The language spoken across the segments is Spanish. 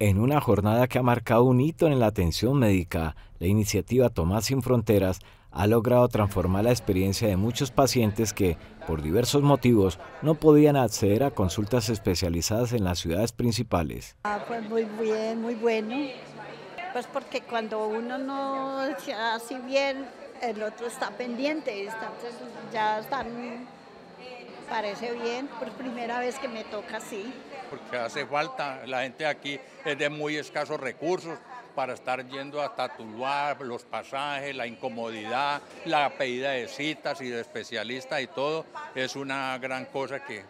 En una jornada que ha marcado un hito en la atención médica, la iniciativa Tomás Sin Fronteras ha logrado transformar la experiencia de muchos pacientes que, por diversos motivos, no podían acceder a consultas especializadas en las ciudades principales. Ah, pues muy bien, muy bueno. Pues porque cuando uno no se hace bien, el otro está pendiente, entonces ya están parece bien, por primera vez que me toca así. Porque hace falta, la gente aquí es de muy escasos recursos para estar yendo hasta Tuluá, los pasajes, la incomodidad, la pedida de citas y de especialistas y todo, es una gran cosa que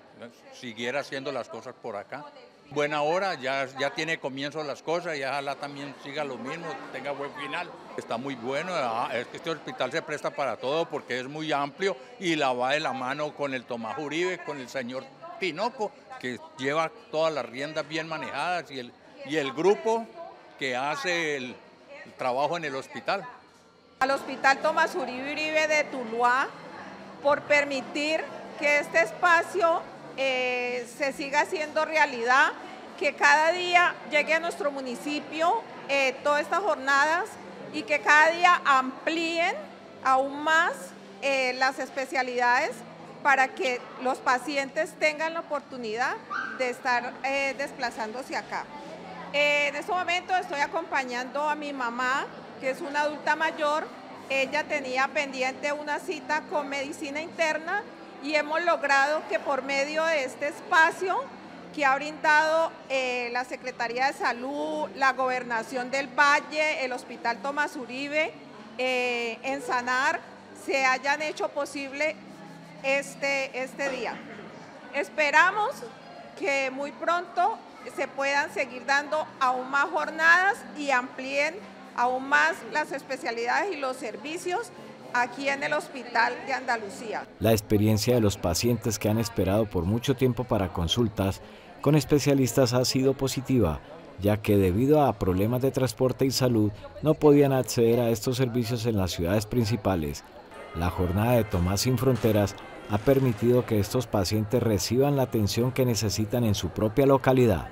siguiera haciendo las cosas por acá buena hora, ya, ya tiene comienzo las cosas y ojalá también siga lo mismo, tenga buen final. Está muy bueno, ah, es que este hospital se presta para todo porque es muy amplio y la va de la mano con el Tomás Uribe, con el señor Tinoco, que lleva todas las riendas bien manejadas y el, y el grupo que hace el, trabajo en el hospital. Al Hospital Tomás Uribe de Tuluá por permitir que este espacio eh, se siga haciendo realidad, que cada día llegue a nuestro municipio eh, todas estas jornadas y que cada día amplíen aún más eh, las especialidades para que los pacientes tengan la oportunidad de estar desplazándose acá. en este momento estoy acompañando a mi mamá, que es una adulta mayor. Ella tenía pendiente una cita con medicina interna y hemos logrado que por medio de este espacio que ha brindado eh, la Secretaría de Salud, la Gobernación del Valle, el Hospital Tomás Uribe, eh, en Sanar, se hayan hecho posible este, este día. Esperamos que muy pronto se puedan seguir dando aún más jornadas y amplíen aún más las especialidades y los servicios aquí en el Hospital de Andalucía. La experiencia de los pacientes que han esperado por mucho tiempo para consultas con especialistas ha sido positiva, ya que debido a problemas de transporte y salud no podían acceder a estos servicios en las ciudades principales. La jornada de Tomás Sin Fronteras ha permitido que estos pacientes reciban la atención que necesitan en su propia localidad.